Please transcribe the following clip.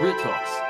Brit Talks.